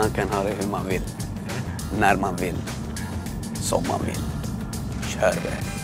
Man kan ha det hur man vill, när man vill, som man vill. Kör iväg.